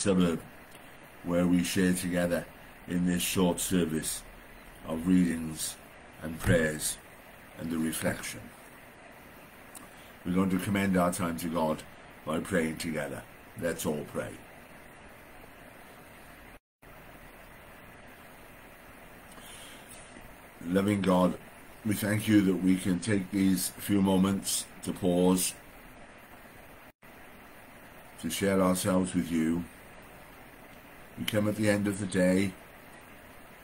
suburb where we share together in this short service of readings and prayers and the reflection. We're going to commend our time to God by praying together. Let's all pray. Loving God, we thank you that we can take these few moments to pause, to share ourselves with you. We come at the end of the day,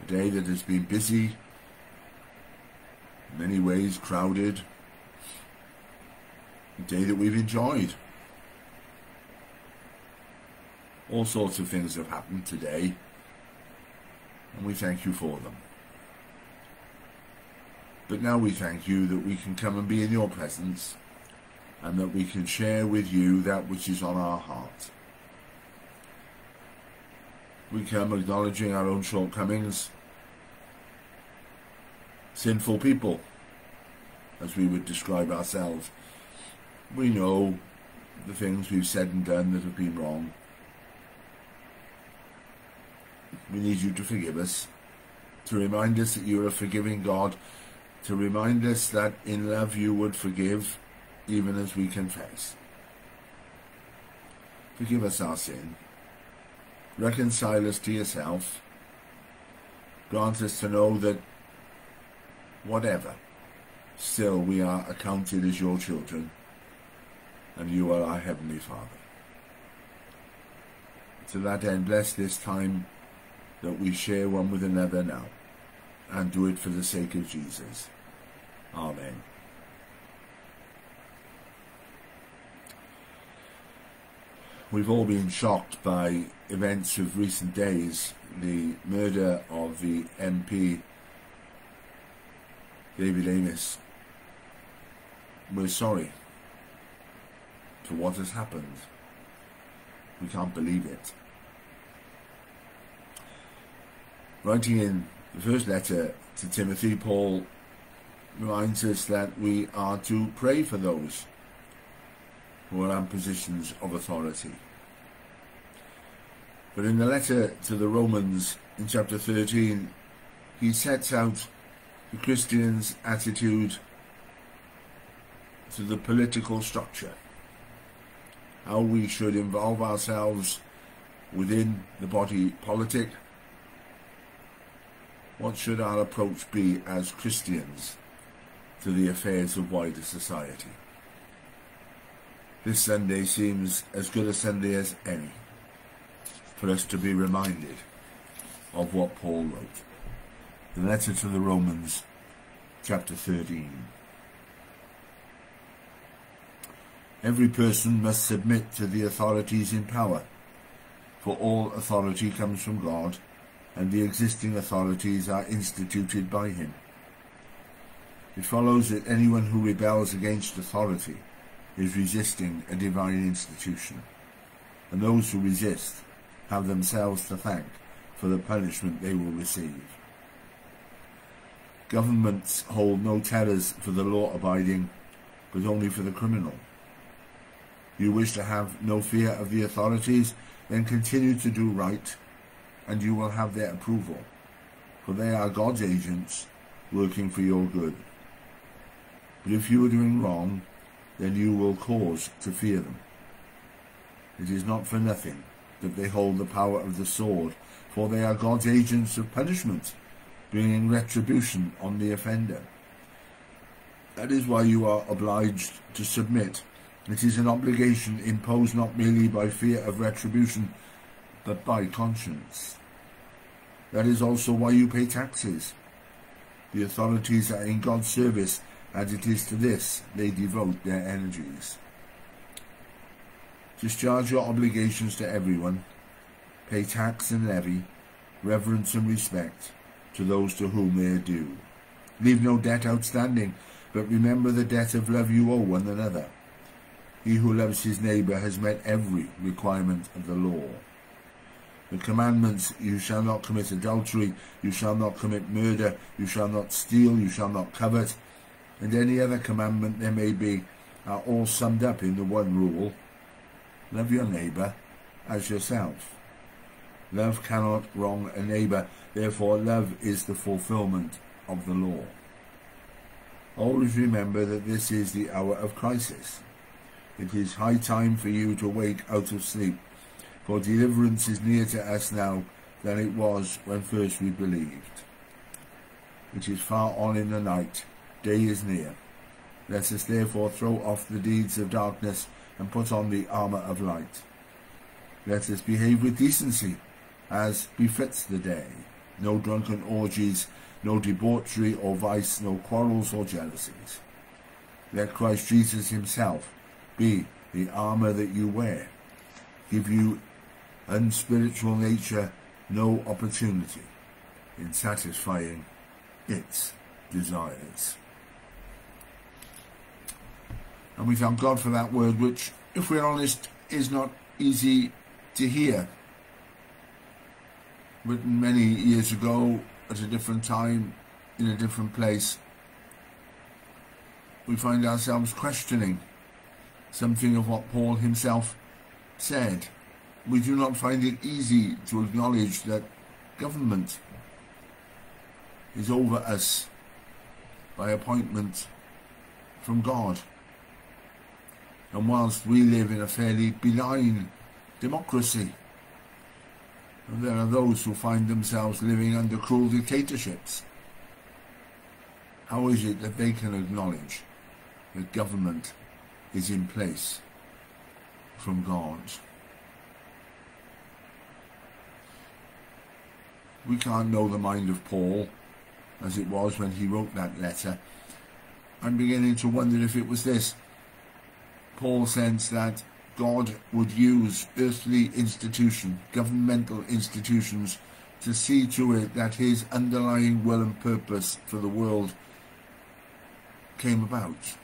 a day that has been busy, in many ways crowded, a day that we've enjoyed. All sorts of things have happened today, and we thank you for them. But now we thank you that we can come and be in your presence and that we can share with you that which is on our heart. We come acknowledging our own shortcomings, sinful people, as we would describe ourselves. We know the things we've said and done that have been wrong. We need you to forgive us, to remind us that you are a forgiving God to remind us that in love you would forgive even as we confess. Forgive us our sin. Reconcile us to yourself. Grant us to know that whatever, still we are accounted as your children, and you are our Heavenly Father. To that end, bless this time that we share one with another now, and do it for the sake of Jesus. Amen. We've all been shocked by events of recent days. The murder of the MP David Amess. We're sorry for what has happened. We can't believe it. Writing in the first letter to Timothy, Paul reminds us that we are to pray for those who are in positions of authority. But in the letter to the Romans in chapter 13, he sets out the Christian's attitude to the political structure, how we should involve ourselves within the body politic, what should our approach be as Christians to the affairs of wider society. This Sunday seems as good a Sunday as any for us to be reminded of what Paul wrote. The letter to the Romans, chapter 13. Every person must submit to the authorities in power, for all authority comes from God, and the existing authorities are instituted by him. It follows that anyone who rebels against authority is resisting a divine institution, and those who resist have themselves to thank for the punishment they will receive. Governments hold no terrors for the law-abiding, but only for the criminal. You wish to have no fear of the authorities, then continue to do right, and you will have their approval, for they are God's agents working for your good. But if you are doing wrong, then you will cause to fear them. It is not for nothing that they hold the power of the sword, for they are God's agents of punishment, bringing retribution on the offender. That is why you are obliged to submit. It is an obligation imposed not merely by fear of retribution, but by conscience. That is also why you pay taxes. The authorities are in God's service as it is to this they devote their energies. Discharge your obligations to everyone, pay tax and levy, reverence and respect to those to whom they are due. Leave no debt outstanding, but remember the debt of love you owe one another. He who loves his neighbour has met every requirement of the law. The commandments, you shall not commit adultery, you shall not commit murder, you shall not steal, you shall not covet, and any other commandment there may be are all summed up in the one rule love your neighbour as yourself. Love cannot wrong a neighbour, therefore love is the fulfilment of the law. Always remember that this is the hour of crisis. It is high time for you to wake out of sleep, for deliverance is nearer to us now than it was when first we believed. It is far on in the night, day is near. Let us therefore throw off the deeds of darkness and put on the armour of light. Let us behave with decency, as befits the day. No drunken orgies, no debauchery or vice, no quarrels or jealousies. Let Christ Jesus himself be the armour that you wear. Give you unspiritual nature no opportunity in satisfying its desires. And we thank God for that word, which, if we're honest, is not easy to hear. Written many years ago, at a different time, in a different place, we find ourselves questioning something of what Paul himself said. We do not find it easy to acknowledge that government is over us by appointment from God. And whilst we live in a fairly benign democracy, there are those who find themselves living under cruel dictatorships. How is it that they can acknowledge that government is in place from God? We can't know the mind of Paul as it was when he wrote that letter. I'm beginning to wonder if it was this. Paul sensed that God would use earthly institutions, governmental institutions, to see to it that his underlying will and purpose for the world came about.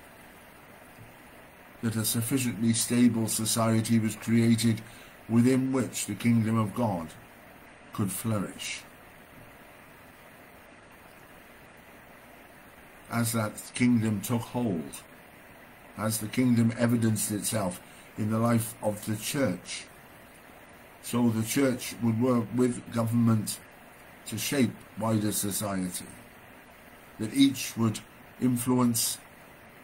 That a sufficiently stable society was created within which the kingdom of God could flourish. As that kingdom took hold, as the kingdom evidenced itself in the life of the church. So the church would work with government to shape wider society, that each would influence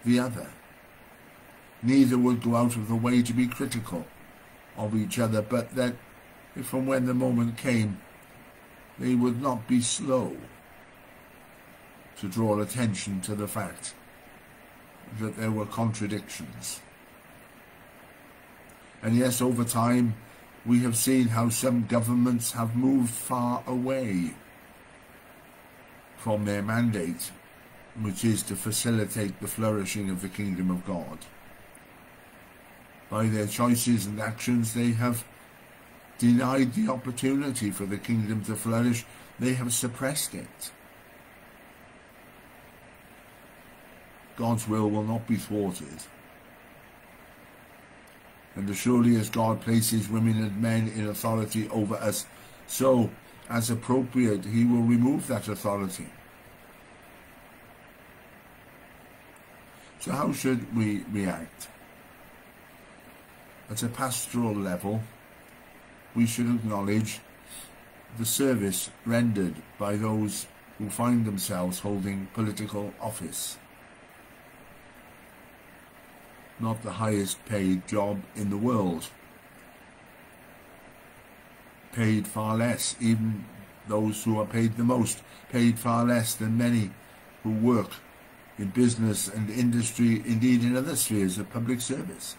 the other. Neither would go out of the way to be critical of each other, but that if and when the moment came, they would not be slow to draw attention to the fact that there were contradictions. And yes, over time, we have seen how some governments have moved far away from their mandate, which is to facilitate the flourishing of the kingdom of God. By their choices and actions, they have denied the opportunity for the kingdom to flourish. They have suppressed it. God's will will not be thwarted. And as surely as God places women and men in authority over us, so, as appropriate, he will remove that authority. So how should we react? At a pastoral level, we should acknowledge the service rendered by those who find themselves holding political office not the highest paid job in the world. Paid far less, even those who are paid the most, paid far less than many who work in business and industry, indeed in other spheres of public service.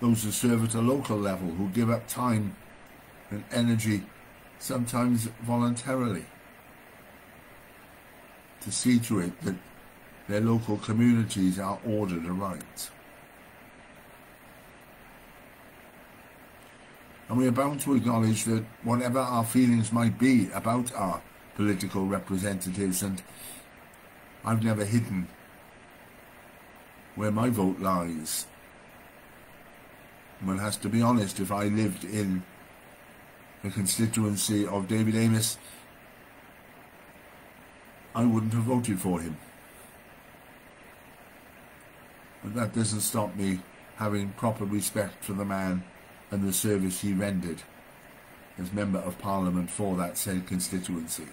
Those who serve at a local level, who give up time and energy, sometimes voluntarily, to see to it that their local communities are ordered aright. And we are bound to acknowledge that whatever our feelings might be about our political representatives, and I've never hidden where my vote lies. One has to be honest, if I lived in the constituency of David Amess, I wouldn't have voted for him. But that doesn't stop me having proper respect for the man and the service he rendered as Member of Parliament for that said constituency.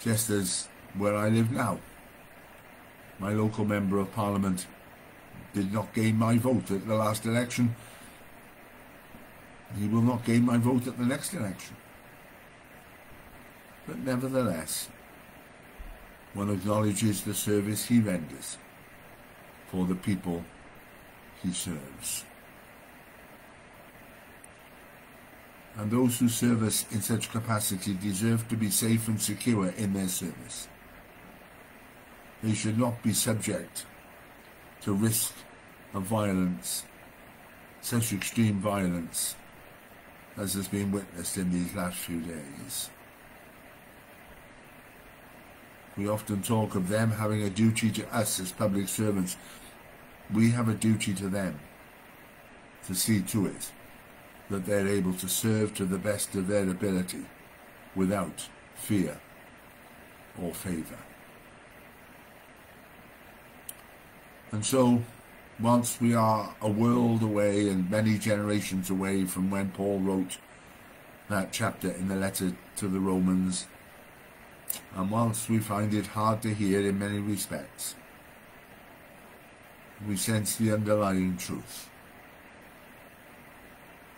Just as where I live now, my local Member of Parliament did not gain my vote at the last election. He will not gain my vote at the next election. But nevertheless, one acknowledges the service he renders for the people he serves. And those who serve us in such capacity deserve to be safe and secure in their service. They should not be subject to risk of violence, such extreme violence as has been witnessed in these last few days. We often talk of them having a duty to us as public servants. We have a duty to them to see to it that they're able to serve to the best of their ability without fear or favour. And so, once we are a world away and many generations away from when Paul wrote that chapter in the letter to the Romans, and whilst we find it hard to hear in many respects, we sense the underlying truth.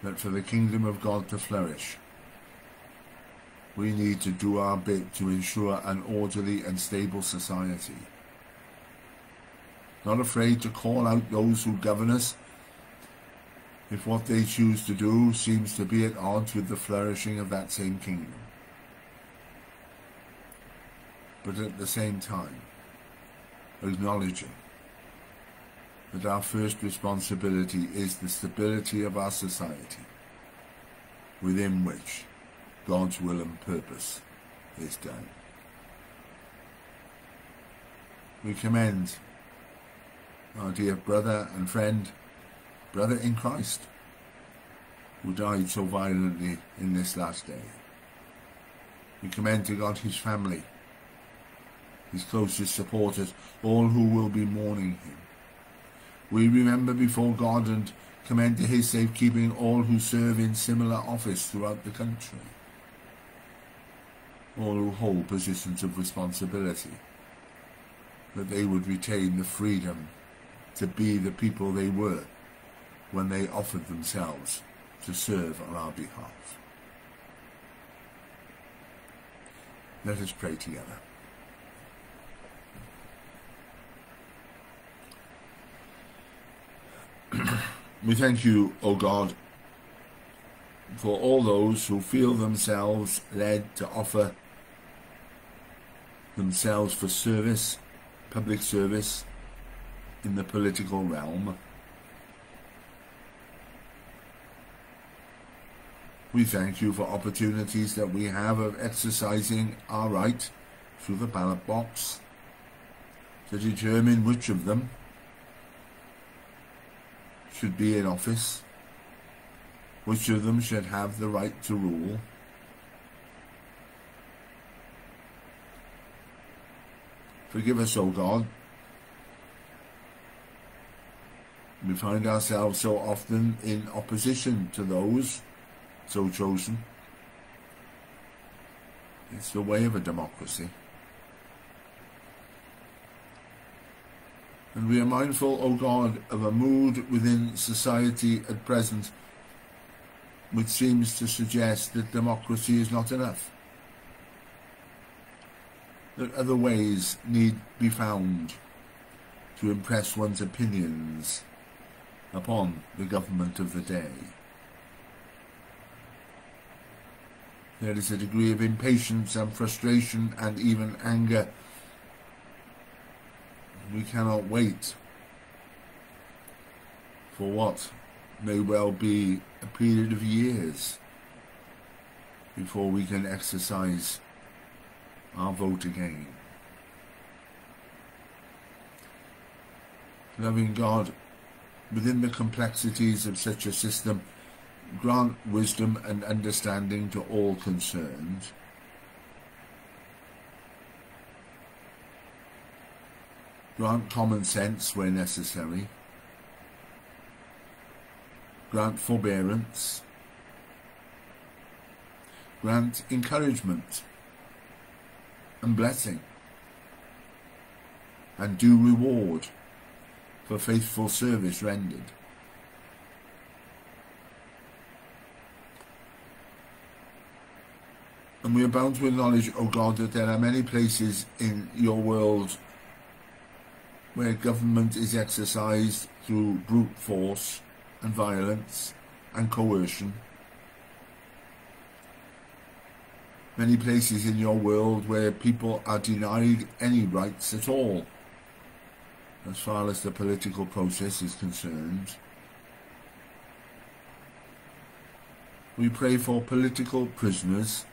That for the kingdom of God to flourish, we need to do our bit to ensure an orderly and stable society. Not afraid to call out those who govern us. If what they choose to do seems to be at odds with the flourishing of that same kingdom but at the same time acknowledging that our first responsibility is the stability of our society within which God's will and purpose is done. We commend our dear brother and friend, brother in Christ, who died so violently in this last day. We commend to God his family, his closest supporters, all who will be mourning him. We remember before God and commend to his safekeeping all who serve in similar office throughout the country, all who hold positions of responsibility, that they would retain the freedom to be the people they were when they offered themselves to serve on our behalf. Let us pray together. We thank you, O God, for all those who feel themselves led to offer themselves for service, public service, in the political realm. We thank you for opportunities that we have of exercising our right through the ballot box to determine which of them should be in office, which of them should have the right to rule. Forgive us, O God. We find ourselves so often in opposition to those so chosen. It's the way of a democracy. And we are mindful, O God, of a mood within society at present which seems to suggest that democracy is not enough. That other ways need be found to impress one's opinions upon the government of the day. There is a degree of impatience and frustration and even anger we cannot wait for what may well be a period of years before we can exercise our vote again. Loving God, within the complexities of such a system, grant wisdom and understanding to all concerned grant common sense where necessary, grant forbearance, grant encouragement and blessing, and due reward for faithful service rendered. And we are bound to acknowledge, O God, that there are many places in your world where government is exercised through brute force and violence and coercion. Many places in your world where people are denied any rights at all as far as the political process is concerned. We pray for political prisoners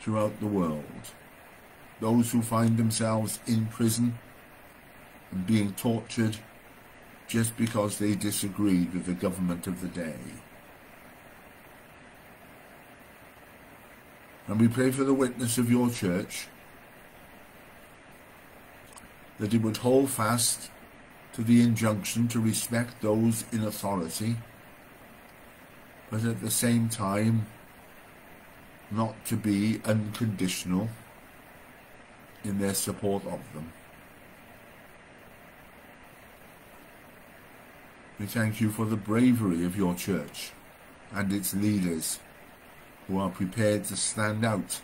throughout the world, those who find themselves in prison being tortured just because they disagreed with the government of the day. And we pray for the witness of your church that it would hold fast to the injunction to respect those in authority, but at the same time not to be unconditional in their support of them. We thank you for the bravery of your church and its leaders who are prepared to stand out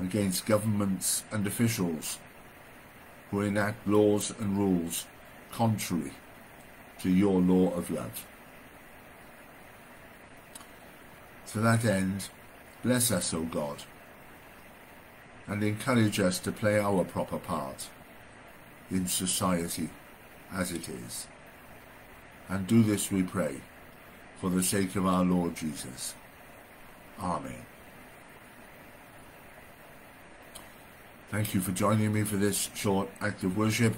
against governments and officials who enact laws and rules contrary to your law of love. To that end, bless us, O God, and encourage us to play our proper part in society as it is. And do this, we pray, for the sake of our Lord Jesus. Amen. Thank you for joining me for this short act of worship.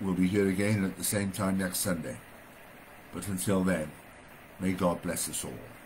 We'll be here again at the same time next Sunday. But until then, may God bless us all.